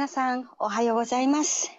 皆さん、おはようございます。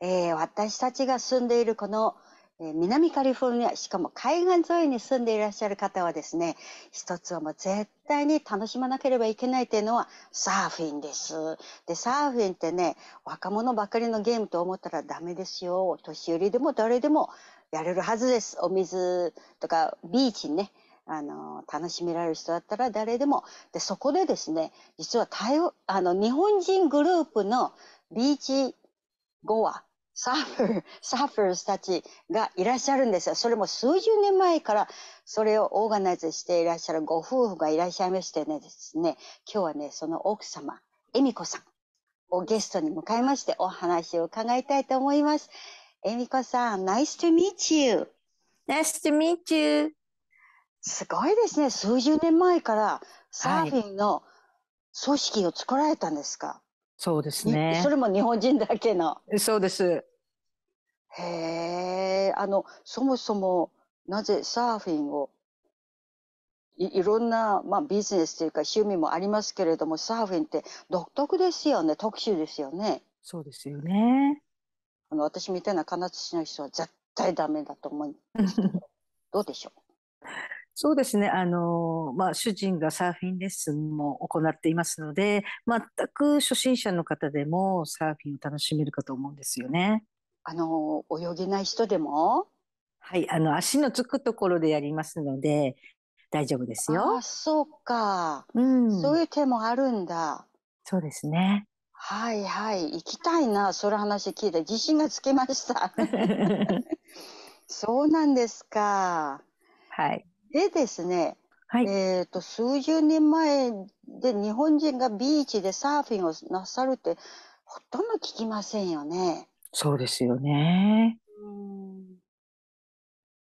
えー私たちが住んでいるこの、えー南カリフォルニア、しかも海岸沿いに住んでいらっしゃる方はですね、一つはもう絶対に楽しまなければいけないというのはサーフィンです。で、サーフィンってね、若者ばかりのゲームと思ったらダメですよ。お年寄りでも誰でもやれるはずです。お水とかビーチにね、あの、楽しめられる人だったら誰でも。で、そこでですね、実は台、あの、日本人グループの beachgoer、サーファー、サーファーズたちがいらっしゃるんですよ。それも数十年前からそれをオーガナイズしていらっしゃるご夫婦がいらっしゃいましてねですね、今日はね、その奥様、恵美子さんをゲストに迎えましてお話を伺いたいと思います。恵美子さん、nice to meet you. Nice to meet you. すごいですね。数十年前からサーフィンの組織を作られたんですか、そうですにねそ。れも日本人だけの。そうです。へえ、あの、そもそもなぜサーフィンをいいろんな、まあ、ビジネスというか趣味もありますけれども、サーフィンって独特ですよね。特殊ですよね。そうですよね。あの、私みたいな金槌の人は絶対ダメだと思うんですけど、どうでしょそうですね。あの、まあ、主人がサーフィンレッスンも行っていますので、全く初心者の方でもサーフィンを楽しめるかと思うんですよね。うあの、泳げない人でも？はい。あの、足のつくところでやりますので、大丈夫ですあよあ、。そうか。うん。そういう手もあるんだ。そうですね。はいはい。行きたいな。その話聞いて自信がつきました。そうなんですか。はい。でですね、はい。えっと、数十年前で日本人がビーチでサーフィンをなさるってほとんど聞きませんよね。そうですよね。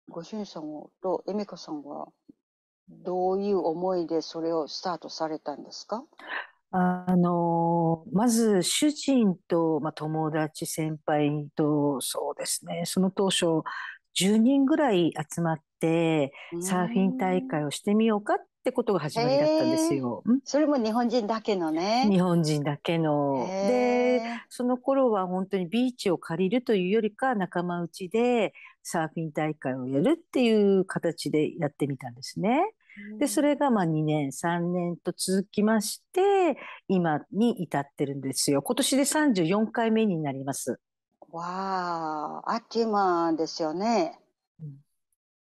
ご主人さんと恵美子さんはどういう思いでそれをスタートされたんですか？あの、まず主人と、まあ、友達、先輩と、そうですね、その当初、10人ぐらい集まって、サーフィン大会をしてみようかってことが始まりだったんですよ。んそれも日本人だけのね。日本人だけの。へで、その頃は本当にビーチを借りるというよりか、仲間内でサーフィン大会をやるっていう形でやってみたんですね。ーで、それがまあ2年、3年と続きまして、今に至ってるんですよ。今年で34回目になります。わあ、あっという間ですよね。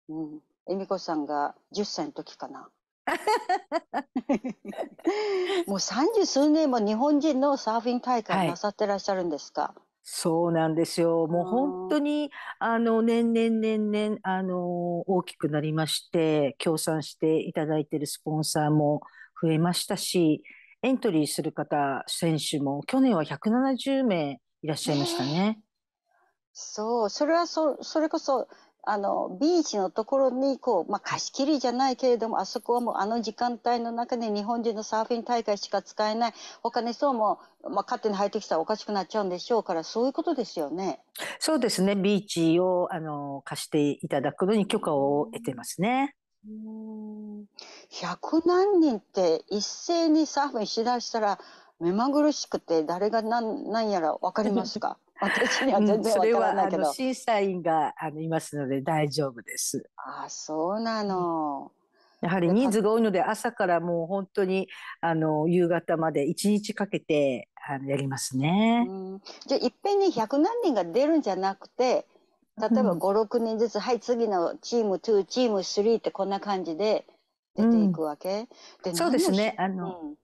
うん。恵美子さんが10歳の時かな。もう三十数年も日本人のサーフィン大会なさってらっしゃるんですか？そうなんですよ。もう本当に、あの、年々年々、あの、大きくなりまして、協賛していただいているスポンサーも増えましたし、エントリーする方、選手も去年は170名いらっしゃいましたね。そう、それはそ、それこそ、あの、ビーチのところに、こう、まあ、貸し切りじゃないけれども、あそこはもうあの時間帯の中で日本人のサーフィン大会しか使えない。他の人も、まあ、勝手に入ってきたらおかしくなっちゃうんでしょうから、そういうことですよね。そうですね。ビーチを、あの、貸していただくのに許可を得てますね。百何人って一斉にサーフィンしだしたら目まぐるしくて誰が何何やら分かりますか？私には全然それ分からないけど。審査員が、あの、いますので大丈夫です。ああ、そうなの。やはり人数が多いので、朝からもう本当に、あの、夕方まで一日かけて、あの、やりますね。うん、じゃあいっぺんに百何人が出るんじゃなくて、例えばうん5、6人ずつ、はい、次のチーム2、チーム3ってこんな感じで出ていくわけ、でそうですね。あの、うん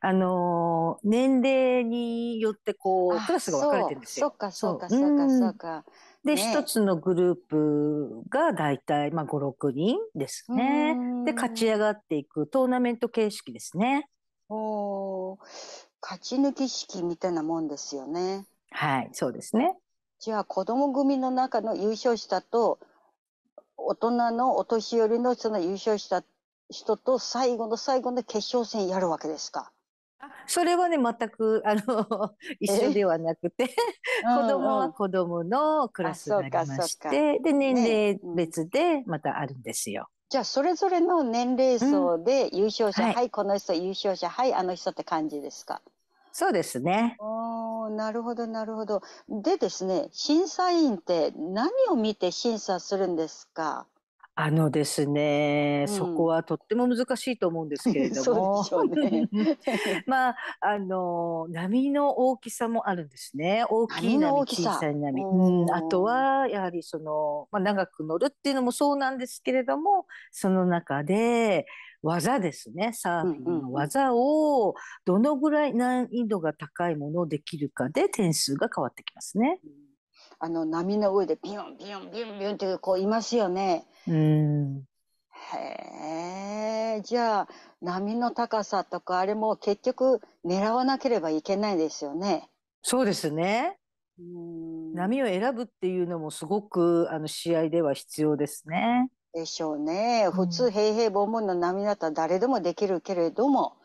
あの、年齢によってこう、あクラスが分かれてるんですよ。そうか、そそううか、そうか、うんそうか。で、ね一つのグループがだいたい、まあ、5、6人ですね。で、勝ち上がっていくトーナメント形式ですね。おー勝ち抜き式みたいなもんですよね。はい、そうですね。じゃあ子供組の中の優勝したと、大人のお年寄りのその優勝した人と最後の最後で決勝戦やるわけですか。あそれはね、全く、あの、一緒ではなくて、子供は子供のクラスがありまして、で、年齢うん別でまたあるんですよ。じゃあそれぞれの年齢層で優勝者、はいはい、この人優勝者、はい、あの人って感じですか？そうですね。おーなるほど、なるほど。でですね、審査員って何を見て審査するんですか？あのですね、うんそこはとっても難しいと思うんですけれども。まあ、あの、波の大きさもあるんですね。大きい波、小さい波。おうん、ーあとは、やはりその、まあ、長く乗るっていうのもそうなんですけれども、その中で、技ですね。サーフィンの技を、どのぐらい難易度が高いものをできるかで点数が変わってきますね。あの波の上でビヨンビヨンビヨンビヨンってこういますよね。うん。へえ、じゃあ波の高さとかあれも結局狙わなければいけないですよね。そうですね。うん波を選ぶっていうのもすごく、あの、試合では必要ですね。でしょうね。ん普通平々凡々の波だったら誰でもできるけれども、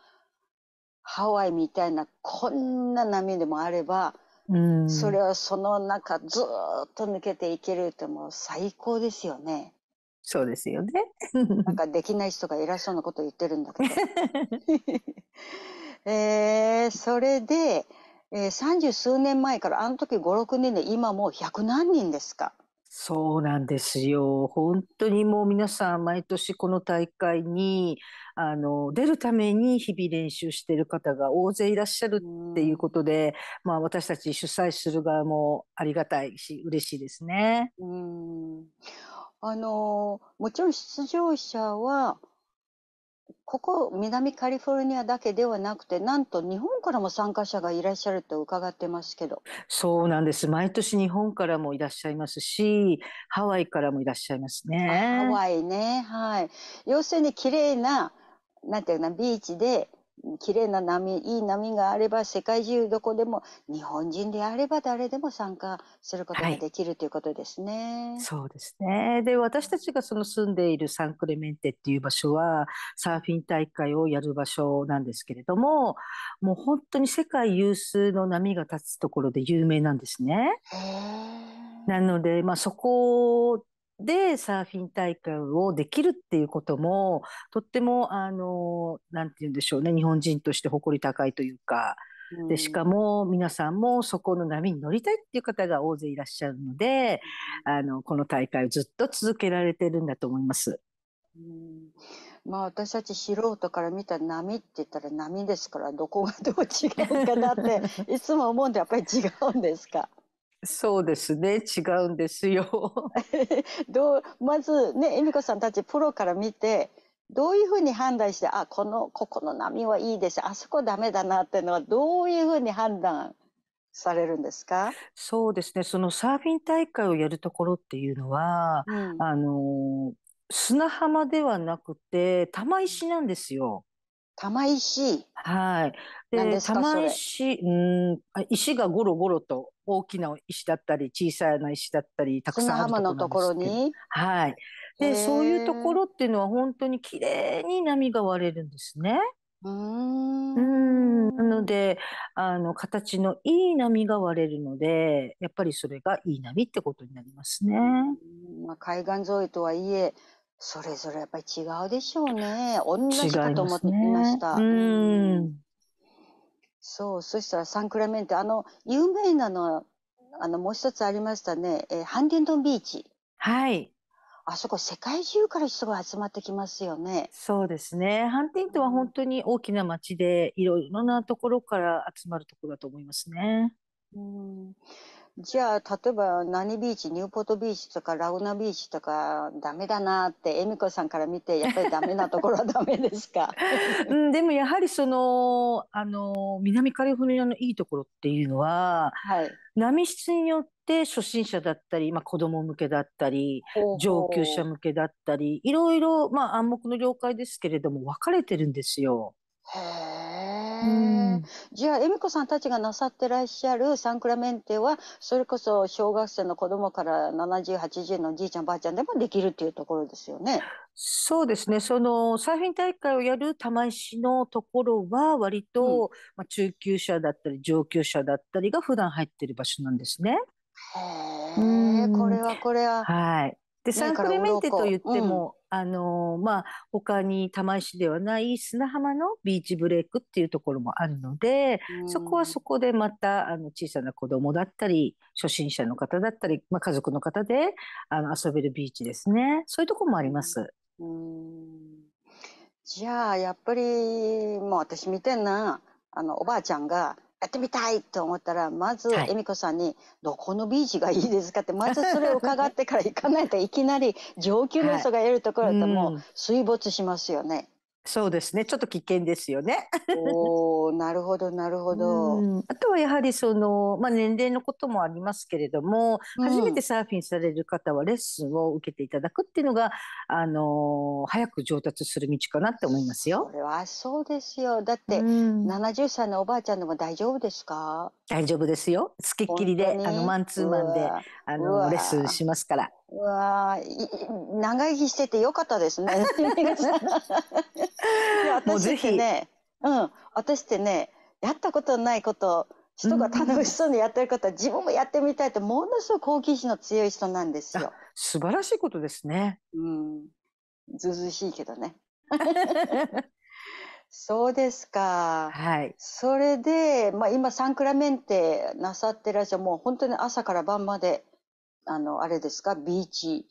ハワイみたいなこんな波でもあれば、うん。それをその中ずーっと抜けていけるってもう最高ですよね。そうですよね。なんかできない人が偉そうなこと言ってるんだけど。えー、それで、えー、30数年前からあの時5、6人で今もう100何人ですか。そうなんですよ。本当にもう皆さん毎年この大会にあの出るために日々練習している方が大勢いらっしゃるっていうことで、まあ私たち主催する側もありがたいし嬉しいですね。うん。あのーもちろん出場者は、ここ南カリフォルニアだけではなくて、なんと日本からも参加者がいらっしゃると伺ってますけど。そうなんです。毎年日本からもいらっしゃいますし、ハワイからもいらっしゃいますね。ハワイね、はい。要するに綺麗な、なんていうかな、ビーチで、綺麗な波、いい波があれば、世界中どこでも、日本人であれば誰でも参加することができるということですね。そうですね。で、私たちがその住んでいるサンクレメンテっていう場所は、サーフィン大会をやる場所なんですけれども、もう本当に世界有数の波が立つところで有名なんですね。なので、まあそこでサーフィン大会をできるっていうことも、とっても、あの、なんて言うんでしょうね、日本人として誇り高いというか、で、しかも皆さんもそこの波に乗りたいっていう方が大勢いらっしゃるので、あの、この大会をずっと続けられてるんだと思います。うん。まあ私たち素人から見た波って言ったら波ですからどこがどう違うかなっていつも思うんでやっぱり違うんですか？そうですね、違うんですよ。どうまずね恵美子さんたちプロから見てどういうふうに判断してあこのここの波はいいです。あそこダメだなっていうのはどういうふうに判断されるんですか、そうですね、そのサーフィン大会をやるところっていうのは、うん、あの、砂浜ではなくて、玉石なんですよ。玉石。はい。何で、玉石、うん、あ石がゴロゴロと大きな石だったり、小さな石だったり、たくさ砂んある浜のところなんですけど。に？はい。へで、ーそういうところっていうのは本当に綺麗に波が割れるんですね。うんん。なので、あの、形のいい波が割れるので、やっぱりそれがいい波ってことになりますね。うんまあ、海岸沿いとはいえそれぞれやっぱり違うでしょうね同じかと思っていました。ねうんそうそしたらサンクラメンテあの有名なのあのもう一つありましたね、えーハンティントンビーチはい。あそこ世界中から人が集まってきますよね。そうですね。ハンティントンは本当に大きな街で、いろいろなところから集まるところだと思いますね。うんじゃあ例えば何ビーチニューポートビーチとかラウナビーチとかダメだなって恵美子さんから見てやっぱりダメなところは ダメですか？うん、でもやはりその、あの、南カリフォルニアのいいところっていうのは、はい。波質によって初心者だったり、まあ子供向けだったり、上級者向けだったり、いろいろ、まあ暗黙の了解ですけれども、分かれてるんですよ。へえ、うんじゃあ、恵美子さんたちがなさってらっしゃるサンクラメンテは、それこそ小学生の子供から70、80のじいちゃんばあちゃんでもできるっていうところですよね。そうですね。そのサーフィン大会をやる玉石のところは割と、まあ、中級者だったり上級者だったりが普段入ってる場所なんですね。へうえ、んこれはこれは、はい。で、サンクレメンテと言っても、うん、あのまあ、他に玉石ではない砂浜のビーチブレイクっていうところもあるので、うん、そこはそこでまた、あの、小さな子供だったり、初心者の方だったり、まあ、家族の方で、あの、遊べるビーチですね。そういうところもあります。うん。じゃあ、やっぱり、もう私見てんな、あの、おばあちゃんが、やってみたいと思ったら、まず、恵美子さんに、どこのビーチがいいですかって、まずそれを伺ってから行かないといきなり 上級の人がいるところだともう水没しますよね。そうですね。ちょっと危険ですよね。おお、なるほど、なるほど。あとはやはりその、まあ、年齢のこともありますけれども、うん、初めてサーフィンされる方はレッスンを受けていただくっていうのが、あのー、早く上達する道かなって思いますよ。それはそうですよ。だって、うん、70歳のおばあちゃんでも大丈夫ですか？大丈夫ですよ。つきっきりで、あの、マンツーマンで、あの、レッスンしますから。うわ長生きしててよかったですね。私ってね、うん、私ってね、やったことないこと、人が楽しそうにやってることは自分もやってみたいってものすごく好奇心の強い人なんですよ。素晴らしいことですね。うん。ずうずしいけどね。そうですか。はい。それで、まあ今サンクラメンテなさってらっしゃる、もう本当に朝から晩まであの、あれですか、ビーチ。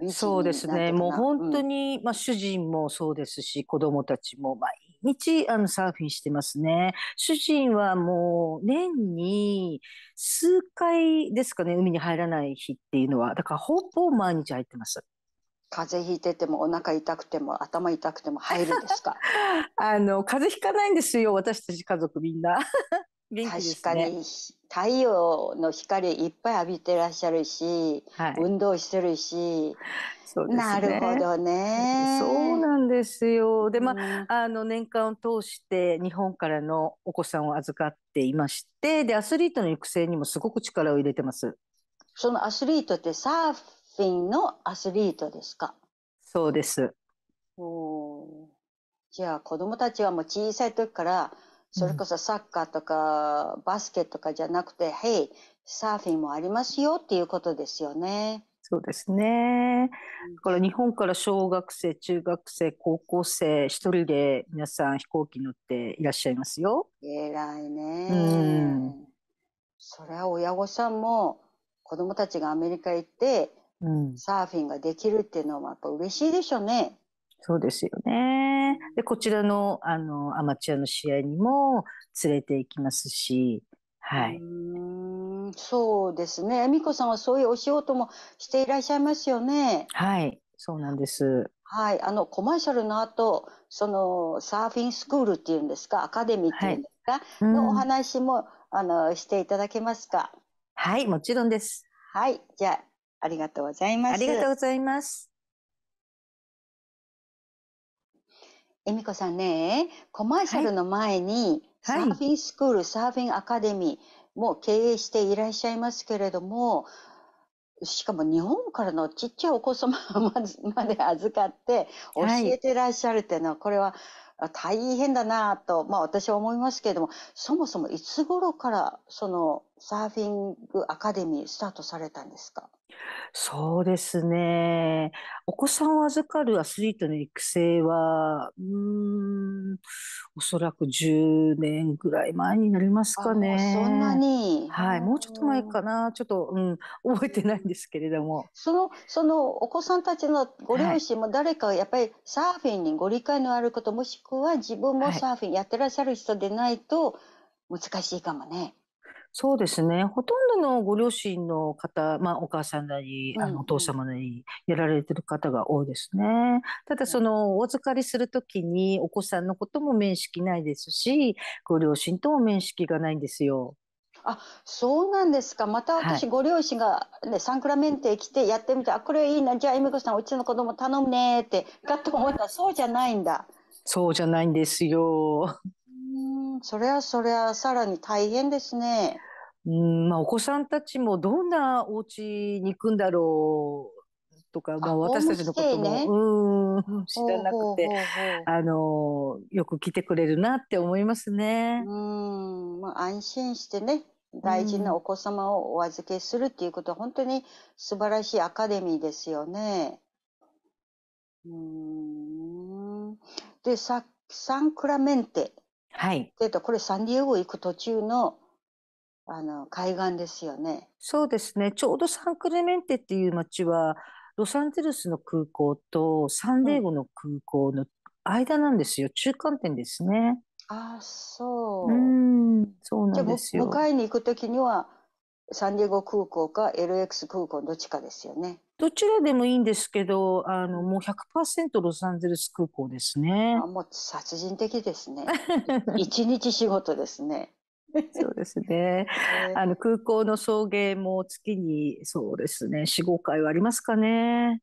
ビーチそうですね。もう本当に、うん、まあ主人もそうですし、子供たちも毎日あのサーフィンしてますね。主人はもう年に数回ですかね、海に入らない日っていうのは。だからほぼ毎日入ってます。風邪ひいててもお腹痛くても頭痛くても入るんですか？あの風邪ひかないんですよ私たち家族みんな元気ですね。確かに太陽の光いっぱい浴びてらっしゃるし、はい、運動してるし。そうですね、なるほどね。そうなんですよ。で、まあ、うん、あの、年間を通して日本からのお子さんを預かっていまして、で、アスリートの育成にもすごく力を入れてます。そのアスリートってサーフィンのアスリートですか？そうです。おじゃあ子供たちはもう小さい時からそれこそサッカーとかバスケとかじゃなくて、へい、サーフィンもありますよっていうことですよね。そうですね。だから日本から小学生、中学生、高校生、一人で皆さん飛行機乗っていらっしゃいますよ。偉いね。うん。それは親御さんも子供たちがアメリカ行って、うん、サーフィンができるっていうのはやっぱ嬉しいでしょうね。そうですよね。で、こちらの、あの、アマチュアの試合にも連れて行きますし、はい。うんそうですね。恵美子さんはそういうお仕事もしていらっしゃいますよね。はい、そうなんです。はい、あの、コマーシャルの後、その、サーフィンスクールっていうんですか、アカデミーっていうんですか、はい、のお話も、あの、していただけますか？はい、もちろんです。はい、じゃあ、ありがとうございます。ありがとうございます。恵美子さんね、コマーシャルの前に、サーフィンスクール、はい、サーフィンアカデミーも経営していらっしゃいますけれども、しかも日本からのちっちゃいお子様まで預かって教えてらっしゃるっていうのは、これは大変だなと、まあ私は思いますけれども、そもそもいつ頃からそのサーフィングアカデミースタートされたんですか？そうですね。お子さんを預かるアスリートの育成は、うん、おそらく10年ぐらい前になりますかね。そんなに？はい、もうちょっと前かな。ちょっと、うん、覚えてないんですけれども。その、そのお子さんたちのご両親も誰かやっぱりサーフィンにご理解のあること、もしくは自分もサーフィンやってらっしゃる人でないと難しいかもね。そうですね。ほとんどのご両親の方、まあ、お母さんなり、あの、お父様なり、やられてる方が多いですね。ただ、その、お預かりするときに、お子さんのことも面識ないですし、ご両親とも面識がないんですよ。あ、そうなんですか。また私、ご両親がね、サンクラメンテ来てやってみて、あ、これいいな、じゃあ、恵美子さん、うちの子供頼むねって、かと思ったら、そうじゃないんだ。そうじゃないんですよ。うん、それはそれはさらに大変ですね。うん、まあ、お子さんたちもどんなお家に行くんだろうとか、まあ、私たちのことも、ね、うん、知らなくて、あの、よく来てくれるなって思いますね。うん、まあ、安心してね、大事なお子様をお預けするっていうことは本当に素晴らしいアカデミーですよね。うーんで、ササンクラメンテ。はい。えっと、これサンディエゴ行く途中の、あの、海岸ですよね。そうですね。ちょうどサンクレメンテっていう街は、ロサンゼルスの空港とサンディエゴの空港の間なんですよ。中間点ですね。ああ、そうう。ん、そうなんですよ。迎えに行くときには、サンディエゴ空港か LX 空港どっちかですよね。どちらでもいいんですけど、あの、もう100%ロサンゼルス空港ですねあ、。もう殺人的ですね。一日仕事ですね。そうですね。えーあの、空港の送迎も月に、そうですね、4、5回はありますかね。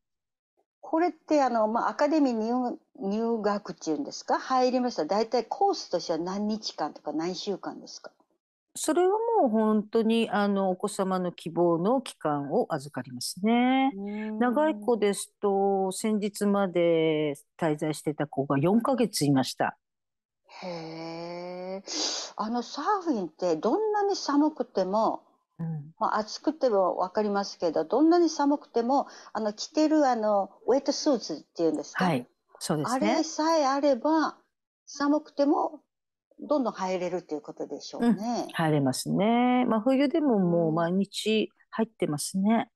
これってあの、まあ、アカデミー入入学っていうんですか？入りました大体コースとしては何日間とか何週間ですか？それはもう本当に、あの、お子様の希望の期間を預かりますね。長い子ですと、先日まで滞在してた子が4ヶ月いました。へえあのサーフィンってどんなに寒くても、うんまあ、暑くても分かりますけどどんなに寒くてもあの着てるあのウェットスーツっていうんですか、はい、そうですあれね。さえあれば寒くてもどんどん入れるっていうことでしょうね。入れますね。まあ、冬でももううん毎日入ってますね。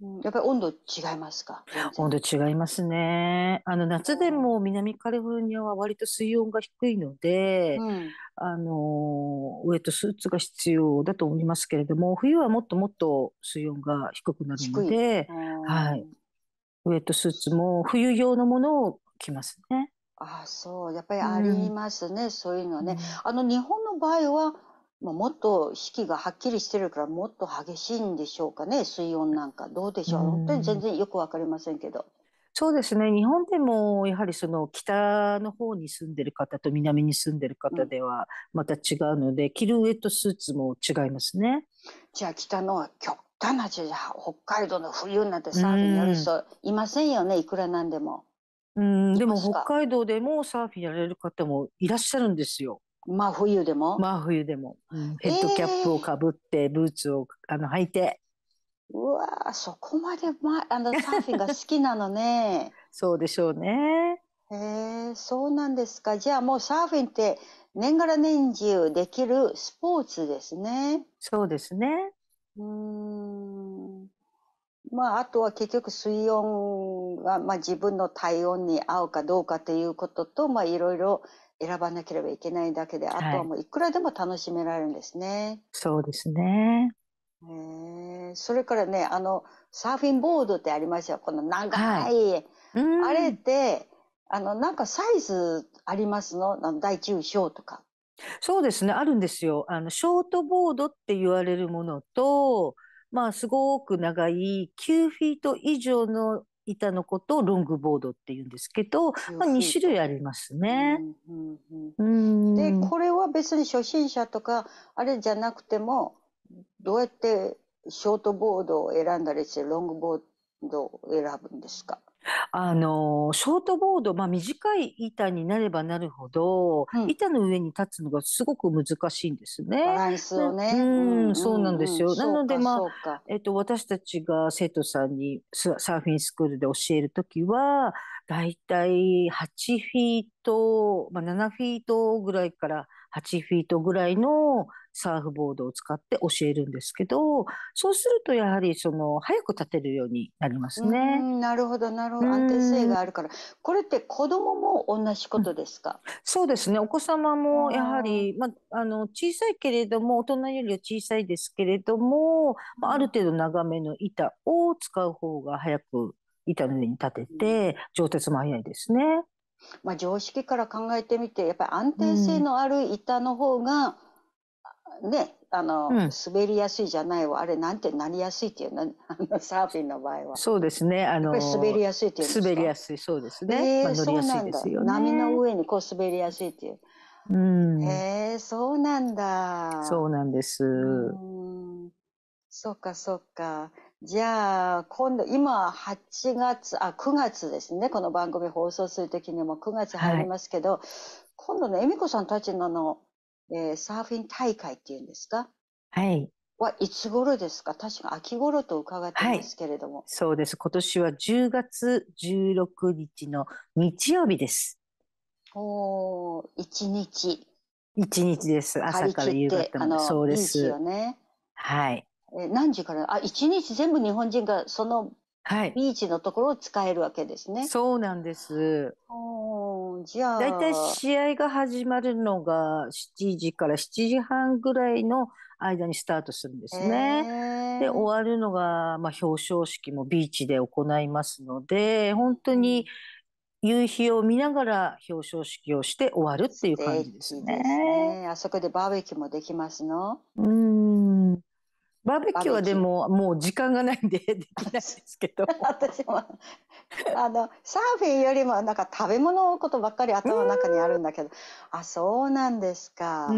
うんやっぱり温度違いますか？温度違いますね。あの、夏でも南カリフォルニアは割と水温が低いので、うんあの、ウェットスーツが必要だと思いますけれども、冬はもっともっと水温が低くなるので、はいウェットスーツも冬用のものを着ますね。ああそうやっぱりありますね、そういうのはね。うんあの日本の場合は、まあ、もっと四季がはっきりしてるからもっと激しいんでしょうかね水温なんかどうでしょう、うん本当に全然よくわかりませんけど。そうですね。日本でもやはりその北の方に住んでる方と南に住んでる方ではまた違うので、着るウェットスーツも違いますね。じゃあ北の極端な地で北海道の冬なんてサーフィンやる人いませんよねいくらなんでも。うん、でも北海道でもサーフィンやられる方もいらっしゃるんですよ。まあ冬でも？真冬でも。うんヘッドキャップをかぶって、ブーツをあの履いて。うわーそこまで、ま、あのサーフィンが好きなのね。そうでしょうね。へえそうなんですか。じゃあもうサーフィンって年がら年中できるスポーツですね。そうですね。うーん。まああとは結局水温が、まあ、自分の体温に合うかどうかということと、まあいろいろ選ばなければいけないだけで、あとはもういくらでも楽しめられるんですね。そうですね。へえそれからね、あの、サーフィンボードってありますよ。この長い。うんあれって、あの、なんかサイズありますの？あの大中小とか。そうですね。あるんですよ。あの、ショートボードって言われるものと、まあ、すごく長い9フィート以上の板のことをロングボードって言うんですけど、まあ、2種類ありますね。うんうんうんうん。で、これは別に初心者とか、あれじゃなくても、どうやってショートボードを選んだりして、ロングボードを選ぶんですか？あの、ショートボード、まあ短い板になればなるほど、うん板の上に立つのがすごく難しいんですバね。ランスをね。うんそうなんですよなのでまあえっと、私たちが生徒さんにササーフィンスクールで教えるときは、だいたい8フィート、まあ、7フィートぐらいから8フィートぐらいのサーフボードを使って教えるんですけど、そうするとやはりその早く立てるようになりますうね。んなるほど、なるほど。うん安定性があるから。これって子供も同じことですか？そうですね。お子様もやはり、まあ、あの、小さいけれども、大人よりは小さいですけれども、まあ、ある程度長めの板を使う方が早く板の上に立てて、上達も早いですね。まあ、常識から考えてみてやっぱり安定性のある板の方が、ねあの、うん滑りやすいじゃないわあれなんてなりやすいっていうの？あのサーフィンの場合は。そうですね。あの滑りやすいっていう滑りやすい、そうですね。えーまあ、乗りやすいそうなんだですよね。波の上にこう滑りやすいっていう。うん。へえそうなんだ。そうなんです。うんそうかそうか。じゃあ今度今8月あ9月ですねこの番組放送する時にも9月入りますけど、今度の恵美子さんたちのの、えーサーフィン大会っていうんですか？はい。はいつ頃ですか？確か秋頃と伺ってますけれども。そうです。今年は10月16日の日曜日です。おー、一日。1日です。張朝から夕方まで。そうでビーチすよ。ね。はい。え、何時から、あ、一日全部日本人がそのはい。ビーチのところを使えるわけですね。そうなんです。おー、じゃあ、だいたい試合が始まるのが7時から7時半ぐらいの間にスタートするんですね。で、えー終わるのが、まあ、表彰式もビーチで行いますので、本当に夕日を見ながら表彰式をして終わるっていう感じです素敵ですね。ね。あそこでバーベキューもできますの？うーん。バーベキューはでも、もう時間がないんで できないですけど。私もあのサーフィンよりもなんか食べ物のことばっかり頭の中にあるんだけどあそうなんですか。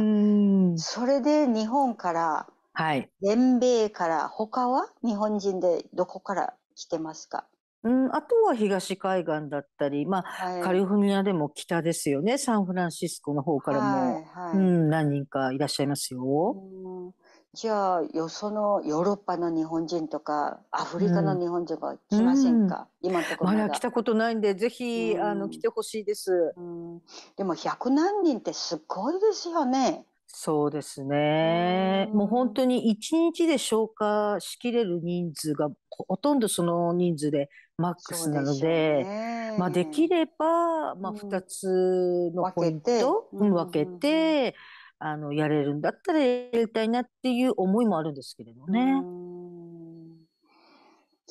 それで日本からはい。全米から他は日本人でどこから来てますか、うん、あとは東海岸だったり、まあ、はい、カリフォルニアでも北ですよね。サンフランシスコの方からも、はいはいうん、何人かいらっしゃいますよ。うんじゃあよそのヨーロッパの日本人とかアフリカの日本人が来ませんか、今のところままだだ来たことないんで、ぜひ、あの、うん来てほしいです。うん、でも100何人ってすごいですよね。そうですね。うん。もう本当に一日で消化しきれる人数がほほとんどその人数でマックスなので、ね。まあできれば、まあうん。二つのポイント、分けて。うん分けて、あの、やれるんだったらやりたいなっていう思いもあるんですけれどね。うん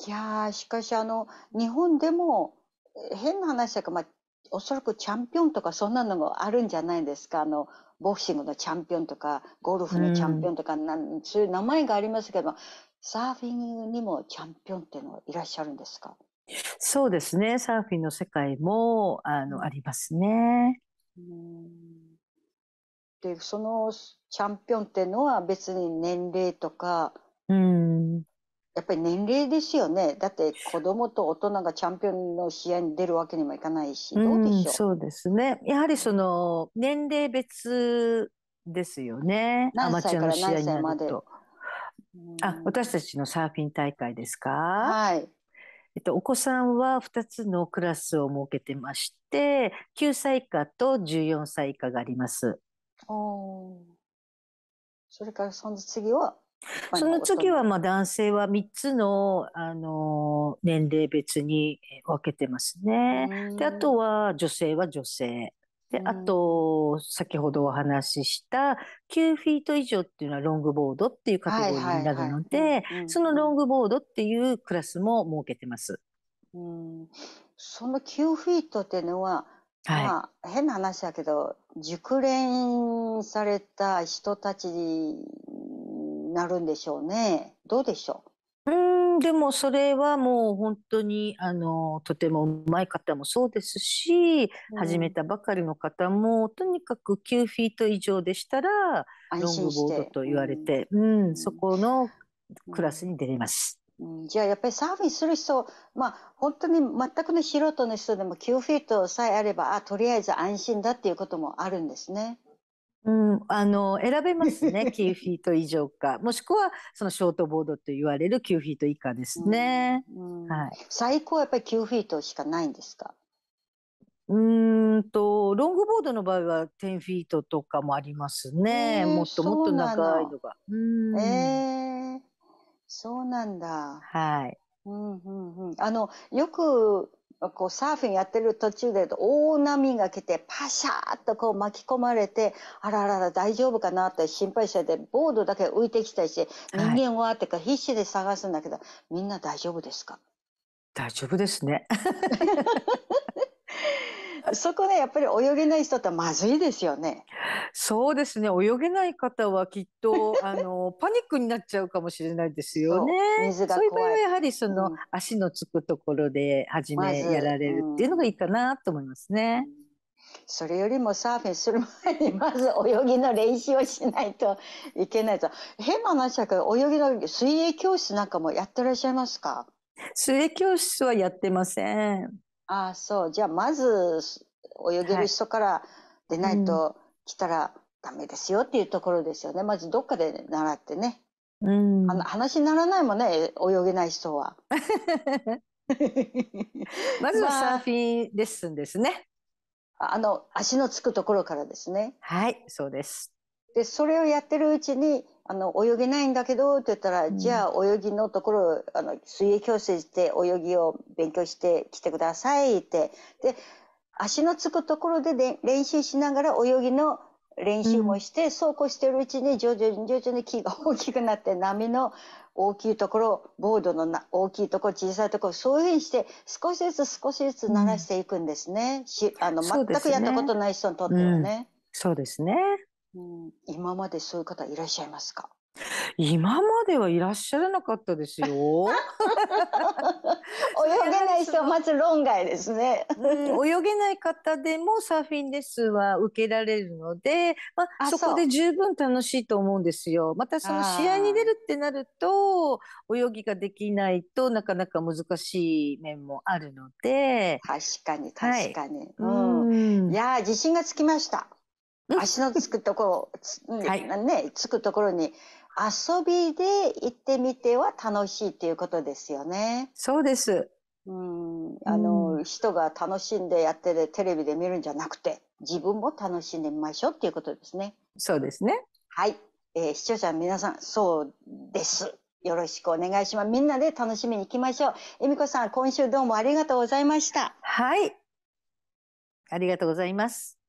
いやーしかしあの日本でもえ変な話だけど、まあ、おそらくチャンピオンとかそんなのがあるんじゃないですかあのボクシングのチャンピオンとかゴルフのチャンピオンとか、なんそういう名前がありますけどサーフィングにもチャンピオンっていうのはいらっしゃるんですか？そうですね。サーフィンの世界も、あの、ありますね。うんでそのチャンピオンっていうのは別に年齢とかうん。やっぱり年齢ですよね。だって子供と大人がチャンピオンの試合に出るわけにもいかないし、どうでうん、しょう？そうですね。やはりその、年齢別ですよね。ア何歳から何歳まで？あ、私たちのサーフィン大会ですか？はい。えっと、お子さんは2つのクラスを設けてまして、9歳以下と14歳以下があります。おー。それからその次は、まあその次は、まあ、男性は3つの、あのー年齢別にえ分けてますね。うん。で、あとは女性は女性。で、うん。あと、先ほどお話しした9フィート以上っていうのはロングボードっていうカテゴリーになるので、そのロングボードっていうクラスも設けてます。うん。その9フィートっていうのは、はい。まあ変な話だけど熟練された人たちになるんでしょうね。どうでしょう？ーん、でもそれはもう本当に、あの、とてもうまい方もそうですし、う始めたばかりの方も、とにかく9フィート以上でしたら、安ロングボードと言われて、うん、そこのクラスに出れます。うんじゃあやっぱりサーフィンする人まあ本当に全くの素人の人でも9フィートさえあればあとりあえず安心だっていうこともあるんですね。うん、あの、選べますね。9フィート以上か。もしくは、そのショートボードと言われる9フィート以下ですね。うんはい。最高やっぱり9フィートしかないんですか？うーんと、ロングボードの場合は10フィートとかもありますね。へーもっともっと長いのが。うん。ええそうなんだ。はい。うんうんうん、あのよくこうサーフィンやってる途中で大波が来てパシャーッとこう巻き込まれてあららら大丈夫かなって心配しててボードだけ浮いてきたりしてはい人間はってか必死で探すんだけど、みんな大丈夫ですか？大丈夫ですね。そこでやっぱり泳げない人ってまずいですよね。そうですね。泳げない方はきっと、あの、パニックになっちゃうかもしれないですよね。水がそういう場合怖はいやはりその、うん足のつくところで初まずめやられるっていうのがいいかなと思いますね。それよりもサーフィンする前にまず泳ぎの練習をしないといけないと変な話だけど泳ぎの水泳教室なんかもやってらっしゃいますか？水泳教室はやってません。ああそうじゃあまず泳げる人からでないと来たらダメですよっていうところですよねまずどっかで習ってねうん。あの話にならないもんね、泳げない人は。まずはまあサーフィンレッスンですね。あの、足のつくところからですね。はい、そうです。で、それをやってるうちに、あの、泳げないんだけど、って言ったら、うんじゃあ泳ぎのところ、あの、水泳教室で泳ぎを勉強してきてくださいって。で、足のつくところでで練習しながら泳ぎの練習もして、そうこうしてるうちに徐々に徐々に木が大きくなって、波の大きいところ、ボードのな大きいところ、小さいところ、そういうふうにして、少しずつ少しずつ慣らしていくんですね。しあの、全くやったことない人にとってはね。そうですね。うん、今までそういう方いらっしゃいますか？今まではいらっしゃらなかったですよ。泳げない人はまず論外ですね。うん泳げない方でもサーフィンレッスンは受けられるので、まあ、あそこで十分楽しいと思うんですよ。またその試合に出るってなると、泳ぎができないとなかなか難しい面もあるので、確かにはい確かに。ううんんいやー自信がつきました。うん足のつくところ、つはいね、つくところに遊びで行ってみては楽しいっていうことですよね。そうです。うん、あの、人が楽しんでやってるテレビで見るんじゃなくて、自分も楽しんでみましょうっていうことですね。そうですね。はい、えー視聴者の皆さん、そうです。よろしくお願いします。みんなで楽しみに行きましょう。えみこさん、今週どうもありがとうございました。はい。ありがとうございます。